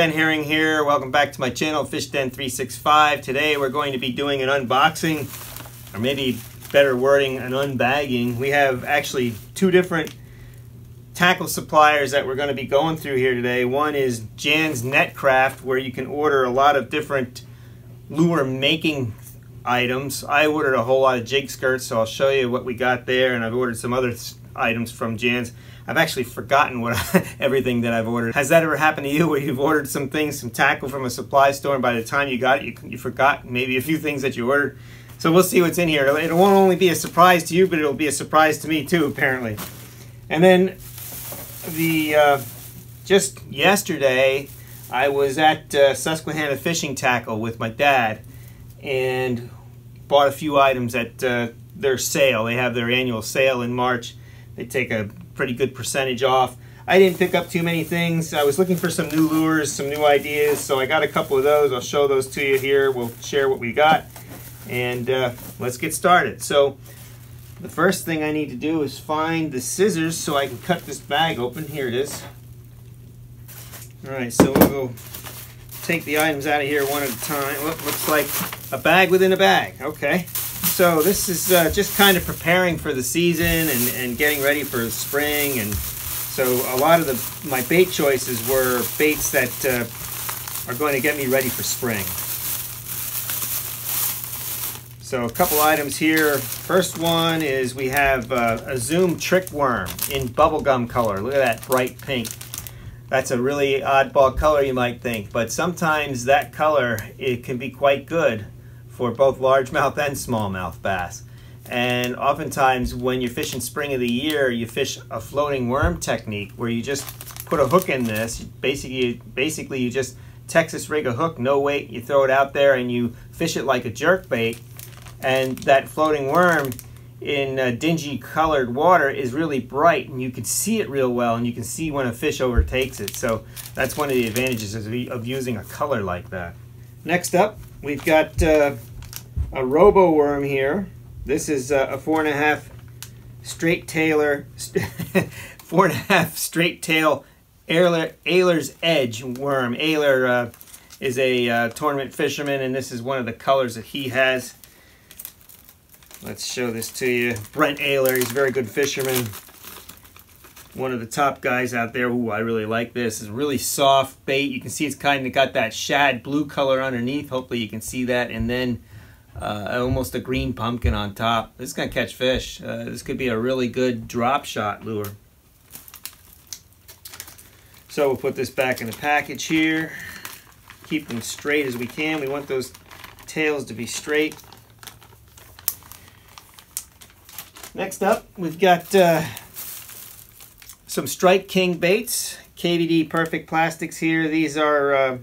Den Haring here. Welcome back to my channel, Fish Den 365. Today we're going to be doing an unboxing, or maybe better wording, an unbagging. We have actually two different tackle suppliers that we're going to be going through here today. One is Jann's Netcraft, where you can order a lot of different lure making items. I ordered a whole lot of jig skirts, so I'll show you what we got there, and I've ordered some other items from Jann's. I've actually forgotten what everything that I've ordered. Has that ever happened to you where you've ordered some things, some tackle from a supply store, and by the time you got it, you, you forgot maybe a few things that you ordered? So we'll see what's in here. It won't only be a surprise to you, but it'll be a surprise to me too, apparently. And then the uh, just yesterday, I was at uh, Susquehanna Fishing Tackle with my dad, and bought a few items at uh, their sale. They have their annual sale in March. They take a pretty good percentage off. I didn't pick up too many things. I was looking for some new lures, some new ideas, so I got a couple of those. I'll show those to you here. We'll share what we got, and uh, let's get started. So the first thing I need to do is find the scissors so I can cut this bag open. Here it is. All right, so we'll go take the items out of here one at a time. Look, looks like a bag within a bag. Okay. So this is uh, just kind of preparing for the season and, and getting ready for spring. And so a lot of the my bait choices were baits that uh, are going to get me ready for spring. So a couple items here. First one is we have uh, a Zoom Trick Worm in bubblegum color. Look at that bright pink. That's a really oddball color you might think, but sometimes that color, it can be quite good for both largemouth and smallmouth bass. And oftentimes when you're fishing spring of the year, you fish a floating worm technique where you just put a hook in this. Basically, basically you just Texas rig a hook, no weight, you throw it out there and you fish it like a jerk bait. And that floating worm in dingy colored water is really bright and you can see it real well and you can see when a fish overtakes it. So that's one of the advantages of, of using a color like that. Next up, we've got uh, a robo worm here. This is uh, a four and a half straight tailer, four and a half straight tail Ehrler, Ehrler's Edge worm. Ehrler uh, is a uh, tournament fisherman, and this is one of the colors that he has. Let's show this to you. Brent Ehrler, he's a very good fisherman. One of the top guys out there. Ooh, I really like this. It's really soft bait. You can see it's kind of got that shad blue color underneath. Hopefully you can see that. And then uh, almost a green pumpkin on top. This is going to catch fish. Uh, this could be a really good drop shot lure. So we'll put this back in the package here. Keep them straight as we can. We want those tails to be straight. Next up, we've got uh, some Strike King baits. KVD Perfect Plastics here. These are uh,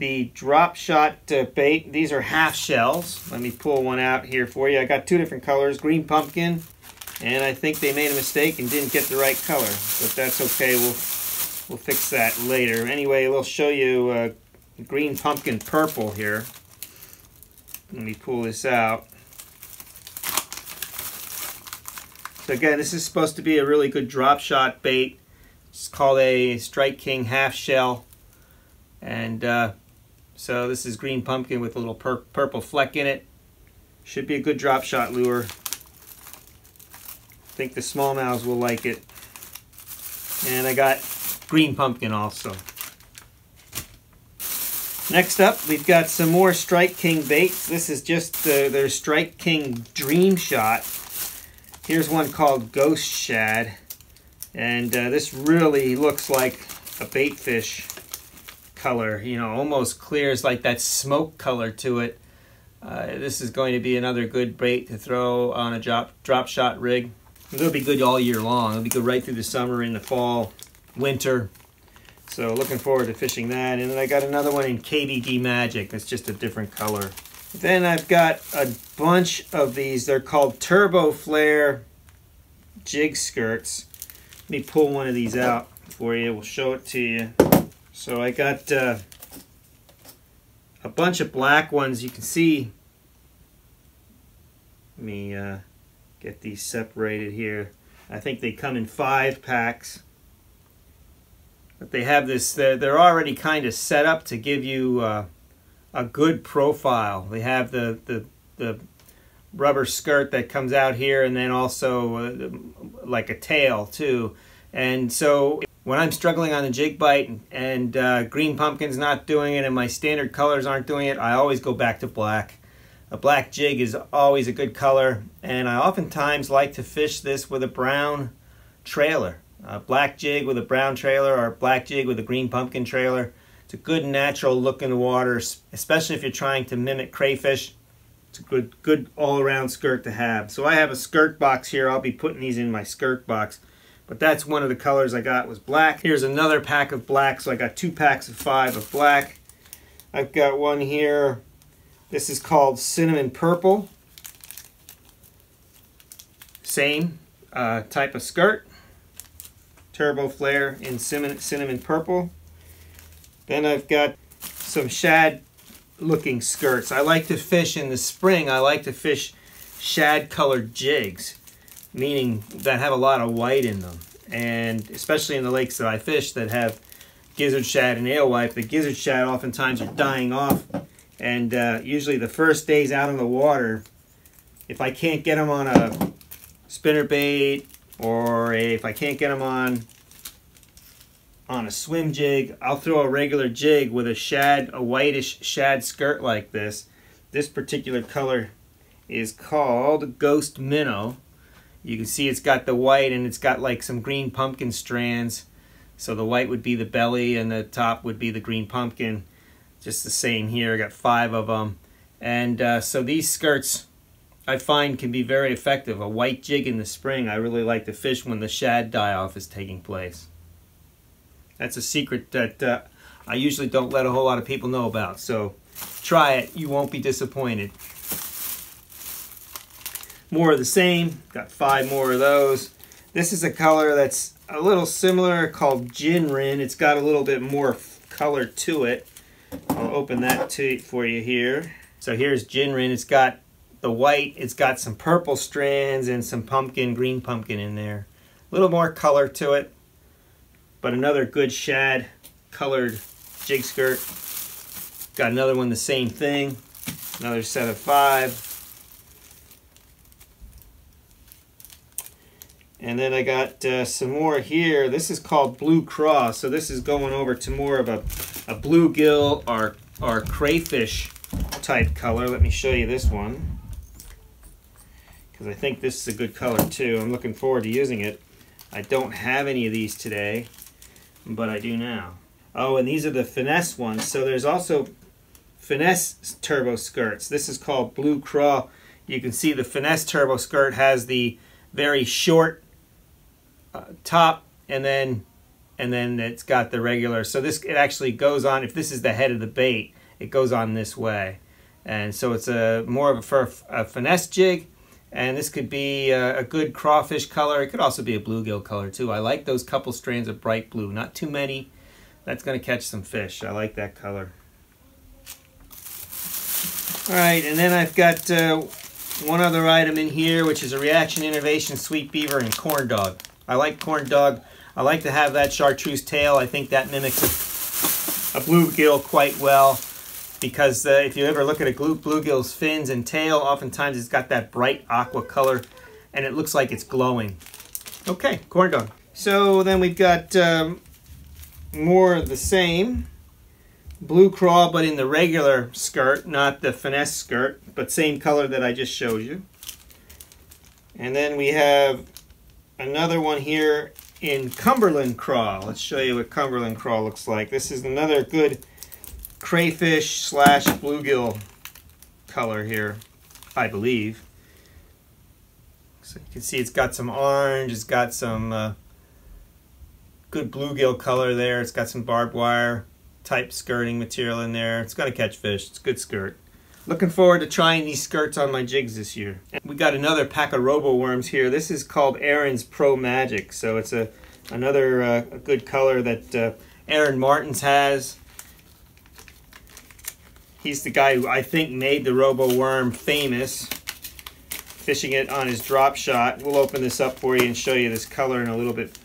the drop shot bait. These are half shells. Let me pull one out here for you. I got two different colors, green pumpkin, and I think they made a mistake and didn't get the right color. But that's okay. We'll we'll fix that later. Anyway, we'll show you uh, green pumpkin purple here. Let me pull this out. So again, this is supposed to be a really good drop shot bait. It's called a Strike King half shell. And uh, so this is green pumpkin with a little pur purple fleck in it. Should be a good drop shot lure. I think the smallmouths will like it. And I got green pumpkin also. Next up, we've got some more Strike King baits. This is just the, their Strike King Dream Shot. Here's one called Ghost Shad. And uh, this really looks like a bait fish color, you know, almost clear. It's like that smoke color to it. Uh, this is going to be another good bait to throw on a drop, drop shot rig. It'll be good all year long. It'll be good right through the summer, in the fall, winter. So looking forward to fishing that. And then I got another one in KVD Magic. That's just a different color. Then I've got a bunch of these. They're called Turbo Flare jig skirts. Let me pull one of these out for you. We'll show it to you. So I got uh, a bunch of black ones. You can see, let me uh, get these separated here. I think they come in five packs. But they have this, they're, already kind of set up to give you uh, a good profile. They have the, the, the rubber skirt that comes out here and then also uh, like a tail too. And so when I'm struggling on the jig bite and uh, green pumpkin's not doing it and my standard colors aren't doing it, I always go back to black. A black jig is always a good color and I oftentimes like to fish this with a brown trailer a black jig with a brown trailer or a black jig with a green pumpkin trailer. It's a good natural look in the water, especially if you're trying to mimic crayfish. It's a good, good all-around skirt to have. So I have a skirt box here. I'll be putting these in my skirt box. But that's one of the colors I got was black. Here's another pack of black. So I got two packs of five of black. I've got one here. This is called Cinnamon Purple. Same uh, type of skirt. Turbo Flare in cinnamon, cinnamon purple. Then I've got some shad looking skirts. I like to fish in the spring. I like to fish shad colored jigs, meaning that have a lot of white in them. And especially in the lakes that I fish that have gizzard shad and alewife, the gizzard shad oftentimes are dying off. And uh, usually the first days out in the water, if I can't get them on a spinner bait or if I can't get them on on a swim jig, I'll throw a regular jig with a shad, a whitish shad skirt like this. This particular color is called Ghost Minnow. You can see it's got the white and it's got like some green pumpkin strands. So the white would be the belly and the top would be the green pumpkin. Just the same here, I got five of them. And uh, so these skirts I find can be very effective. A white jig in the spring, I really like to fish when the shad die-off is taking place. That's a secret that uh, I usually don't let a whole lot of people know about. So try it. You won't be disappointed. More of the same. Got five more of those. This is a color that's a little similar called Ginrin. It's got a little bit more color to it. I'll open that to for you here. So here's Ginrin. It's got the white, it's got some purple strands and some pumpkin, green pumpkin in there. A little more color to it, but another good shad colored jig skirt. Got another one the same thing, another set of five. And then I got uh, some more here. This is called Blue Craw. So this is going over to more of a, a bluegill or, or crayfish type color. Let me show you this one because I think this is a good color too. I'm looking forward to using it. I don't have any of these today, but I do now. Oh, and these are the finesse ones. So there's also finesse turbo skirts. This is called Blue Craw. You can see the finesse turbo skirt has the very short uh, top and then and then it's got the regular. So this it actually goes on, if this is the head of the bait, it goes on this way. And so it's a more of a, a finesse jig and this could be a, a, good crawfish color. It could also be a bluegill color too. I like those couple strands of bright blue. Not too many. That's going to catch some fish. I like that color. All right, and then I've got uh, one other item in here, which is a Reaction Innovation Sweet Beaver and Corn Dog. I like Corn Dog. I like to have that chartreuse tail. I think that mimics a, a bluegill quite well because uh, if you ever look at a bluegill's fins and tail, oftentimes it's got that bright aqua color and it looks like it's glowing. Okay, corn dog. So then we've got um, more of the same. Blue craw, but in the regular skirt, not the finesse skirt, but same color that I just showed you. And then we have another one here in Cumberland craw. Let's show you what Cumberland craw looks like. This is another good crayfish slash bluegill color here, I believe. So you can see it's got some orange, it's got some uh, good bluegill color there, it's got some barbed wire type skirting material in there. It's gonna catch fish, it's good skirt. Looking forward to trying these skirts on my jigs this year. We got another pack of robo worms here. This is called Aaron's Pro Magic. So it's a another uh, good color that uh, Aaron Martens has. He's the guy who I think made the Robo Worm famous, fishing it on his drop shot. We'll open this up for you and show you this color in a little bit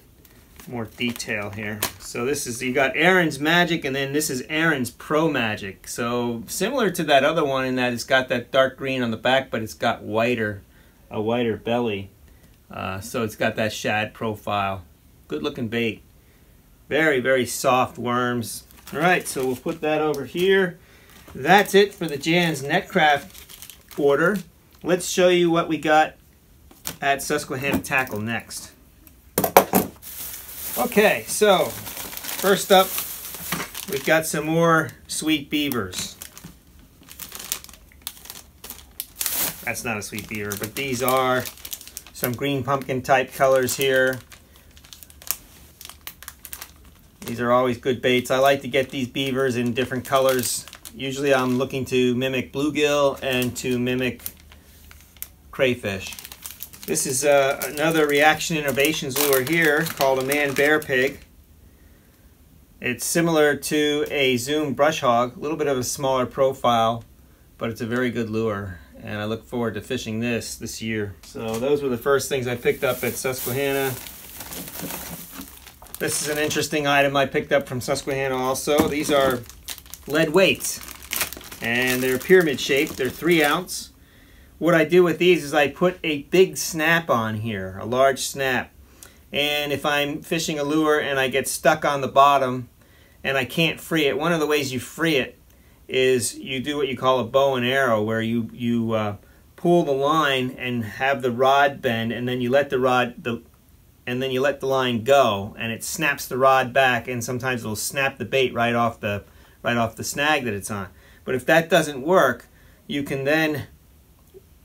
more detail here. So this is, you got Aaron's Magic and then this is Aaron's Pro Magic. So similar to that other one in that it's got that dark green on the back, but it's got whiter, a whiter belly. Uh, so it's got that shad profile. Good looking bait. Very, very soft worms. All right, so we'll put that over here. That's it for the Jann's Netcraft order. Let's show you what we got at Susquehanna Tackle next. Okay, so first up, we've got some more sweet beavers. That's not a sweet beaver, but these are some green pumpkin type colors here. These are always good baits. I like to get these beavers in different colors. Usually I'm looking to mimic bluegill and to mimic crayfish. This is uh, another Reaction Innovations lure here called a Man Bear Pig. It's similar to a Zoom Brush Hog, a little bit of a smaller profile, but it's a very good lure. And I look forward to fishing this this year. So those were the first things I picked up at Susquehanna. This is an interesting item I picked up from Susquehanna also. These are lead weights and they're pyramid shaped. They're three ounce. What I do with these is I put a big snap on here, a large snap. And if I'm fishing a lure and I get stuck on the bottom and I can't free it, one of the ways you free it is you do what you call a bow and arrow where you, you uh, pull the line and have the rod bend and then you let the rod, the and then you let the line go and it snaps the rod back and sometimes it'll snap the bait right off the right off the snag that it's on. But if that doesn't work, you can then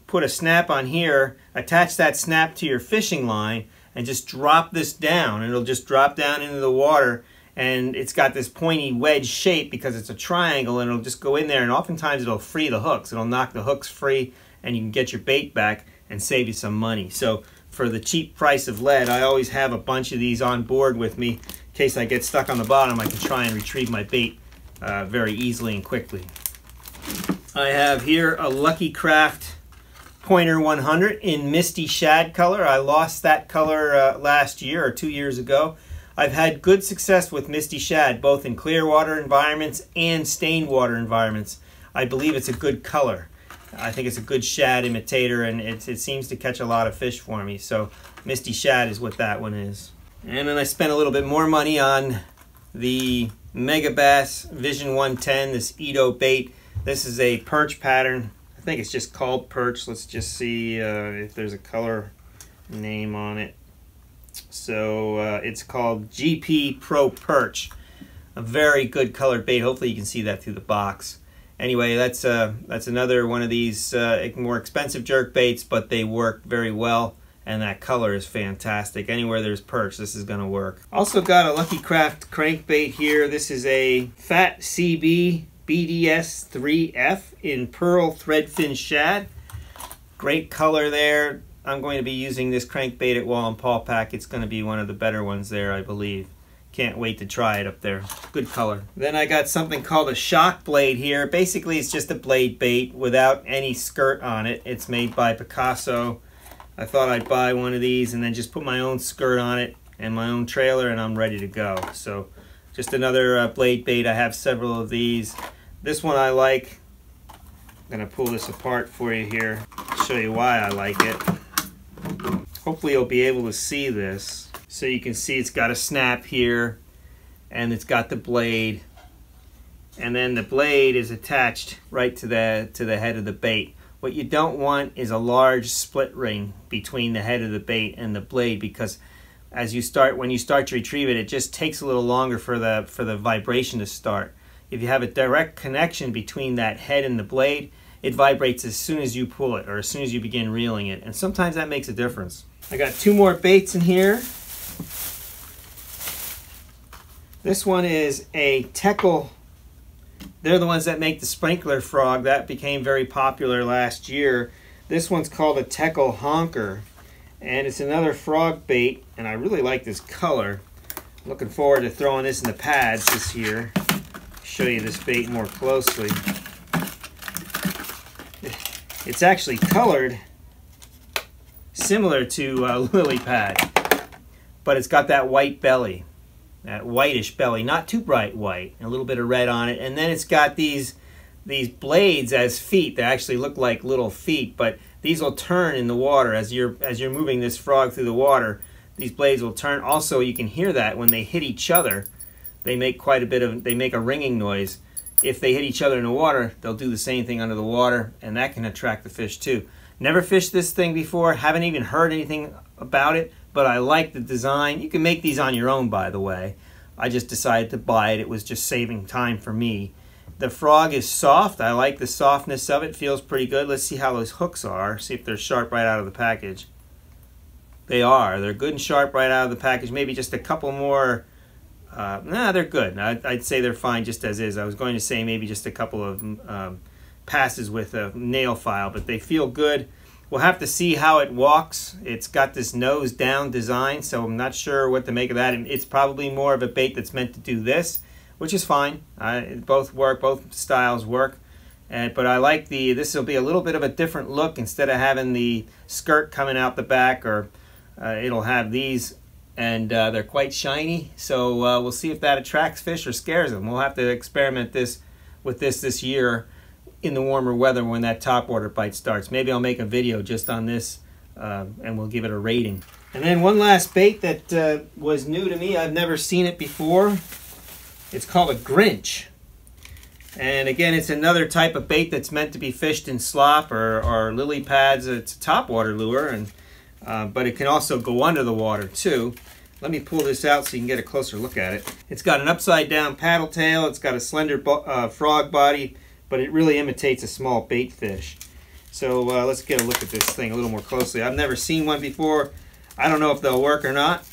put a snap on here, attach that snap to your fishing line and just drop this down. It'll just drop down into the water and it's got this pointy wedge shape because it's a triangle and it'll just go in there and oftentimes it'll free the hooks. It'll knock the hooks free and you can get your bait back and save you some money. So for the cheap price of lead, I always have a bunch of these on board with me. In case I get stuck on the bottom, I can try and retrieve my bait uh, very easily and quickly. I have here a Lucky Craft Pointer 100 in Misty Shad color. I lost that color uh, last year or two years ago. I've had good success with Misty Shad, both in clear water environments and stained water environments. I believe it's a good color. I think it's a good shad imitator and it, it seems to catch a lot of fish for me. So Misty Shad is what that one is. And then I spent a little bit more money on the Megabass Vision 110, this Ito bait. This is a perch pattern. I think it's just called perch. Let's just see uh, if there's a color name on it. So uh, it's called GP Pro Perch. A very good colored bait. Hopefully you can see that through the box anyway, that's uh, that's another one of these uh, more expensive jerk baits, but they work very well. And that color is fantastic. Anywhere there's perch, this is to work. Also got a Lucky Craft crankbait here. This is a Fat CB BDS 3F in Pearl Threadfin Shad. Great color there. I'm going to be using this crankbait at pack It's going to be one of the better ones there, I believe. Can't wait to try it up there. Good color. Then I got something called a shock blade here. Basically, it's just a blade bait without any skirt on it. It's made by Picasso. I thought I'd buy one of these and then just put my own skirt on it and my own trailer and I'm ready to go. So just another uh, blade bait. I have several of these. This one I like. I'm to pull this apart for you here. Show you why I like it. Hopefully you'll be able to see this. So you can see it's got a snap here and it's got the blade and then the blade is attached right to the to the head of the bait. What you don't want is a large split ring between the head of the bait and the blade because as you start when you start to retrieve it it just takes a little longer for the for the vibration to start. If you have a direct connection between that head and the blade, it vibrates as soon as you pull it or as soon as you begin reeling it. And sometimes that makes a difference. I got two more baits in here. This one is a Teckel. They're the ones that make the sprinkler frog. That became very popular last year. This one's called a Teckel Honker. And it's another frog bait. And I really like this color. Looking forward to throwing this in the pads this year. Show you this bait more closely. It's actually colored similar to uh, lily pad, but it's got that white belly. that whitish belly, not too bright white, a little bit of red on it. And then it's got these these blades as feet. They actually look like little feet, but these will turn in the water as you're as you're moving this frog through the water. These blades will turn. Also, you can hear that when they hit each other, they make quite a bit of they make a ringing noise. If they hit each other in the water, they'll do the same thing under the water, and that can attract the fish too. Never fished this thing before, haven't even heard anything about it, but I like the design. You can make these on your own, by the way. I just decided to buy it. It was just saving time for me. The frog is soft. I like the softness of it. Feels pretty good. Let's see how those hooks are. See if they're sharp right out of the package. They are. They're good and sharp right out of the package. Maybe just a couple more. Uh, nah, they're good. I'd, I'd, say they're fine just as is. I was going to say maybe just a couple of um, passes with a nail file, but they feel good. We'll have to see how it walks. It's got this nose down design, so I'm not sure what to make of that. It's probably more of a bait that's meant to do this which is fine. Uh, both work, both styles work. And, but I like the, this will be a little bit of a different look. Instead of having the skirt coming out the back, or uh, it'll have these, and uh, they're quite shiny. So uh, we'll see if that attracts fish or scares them. We'll have to experiment this with this this year in the warmer weather when that top water bite starts. Maybe I'll make a video just on this, uh, and we'll give it a rating. And then one last bait that uh, was new to me. I've never seen it before. It's called a Grinch. And again, it's another type of bait that's meant to be fished in slop or, or lily pads. It's a topwater lure, and uh, but it can also go under the water too. Let me pull this out so you can get a closer look at it. It's got an upside down paddle tail. It's got a slender uh, frog body, but it really imitates a small bait fish. So uh, let's get a look at this thing a little more closely. I've never seen one before. I don't know if they'll work or not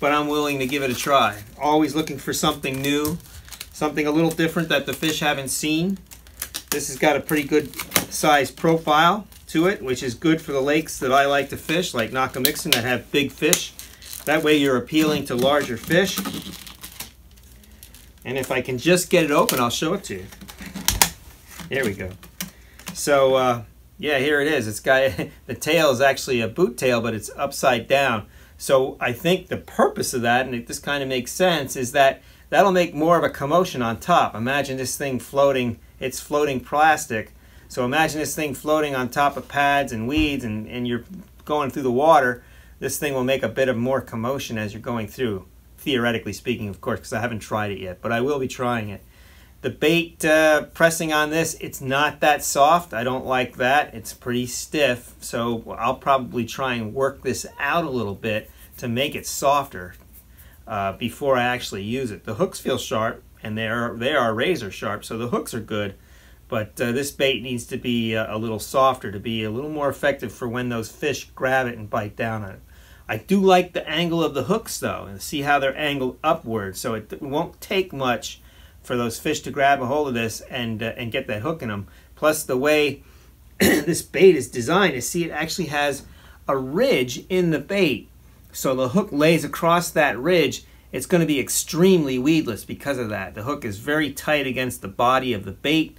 but I'm willing to give it a try. Always looking for something new, something a little different that the fish haven't seen. This has got a pretty good size profile to it, which is good for the lakes that I like to fish, like Nockamixon that have big fish. That way you're appealing to larger fish. And if I can just get it open, I'll show it to you. There we go. So, uh, yeah, here it is. It's got, the tail is actually a boot tail, but it's upside down. So I think the purpose of that, and it, this kind of makes sense, is that that'll make more of a commotion on top. Imagine this thing floating, it's floating plastic. So imagine this thing floating on top of pads and weeds and, and you're going through the water. This thing will make a bit of more commotion as you're going through. Theoretically speaking, of course, because I haven't tried it yet, but I will be trying it. The bait uh, pressing on this, it's not that soft. I don't like that. It's pretty stiff. So I'll probably try and work this out a little bit to make it softer uh, before I actually use it. The hooks feel sharp and they are, they are razor sharp, so the hooks are good. But uh, this bait needs to be uh, a little softer to be a little more effective for when those fish grab it and bite down on it. I do like the angle of the hooks though, and see how they're angled upward, so it won't take much for those fish to grab a hold of this and uh, and get that hook in them. Plus the way this bait is designed, you see it actually has a ridge in the bait. So the hook lays across that ridge. It's going to be extremely weedless because of that. The hook is very tight against the body of the bait.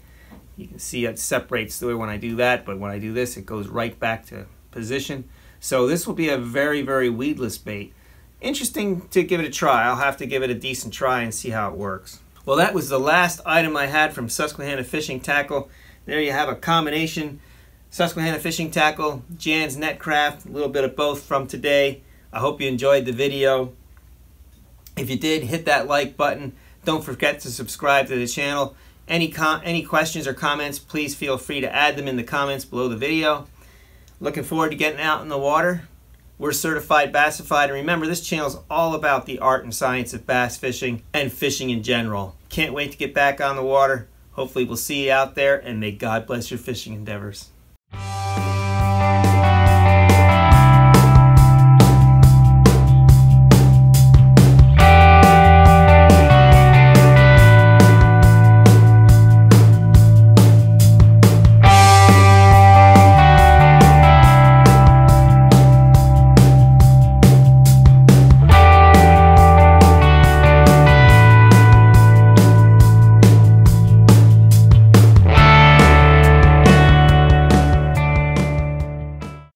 You can see it separates the way when I do that, but when I do this, it goes right back to position. So this will be a very, very weedless bait. Interesting to give it a try. I'll have to give it a decent try and see how it works. Well, that was the last item I had from Susquehanna Fishing Tackle. There you have a combination Susquehanna Fishing Tackle, Jann's Netcraft, a little bit of both from today. I hope you enjoyed the video. If you did, hit that like button. Don't forget to subscribe to the channel. Any, any questions or comments, please feel free to add them in the comments below the video. Looking forward to getting out in the water. We're certified bassified, and remember, this channel is all about the art and science of bass fishing and fishing in general. Can't wait to get back on the water. Hopefully, we'll see you out there, and may God bless your fishing endeavors.